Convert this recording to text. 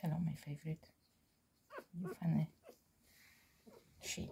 Hello, my favorite. You funny. She.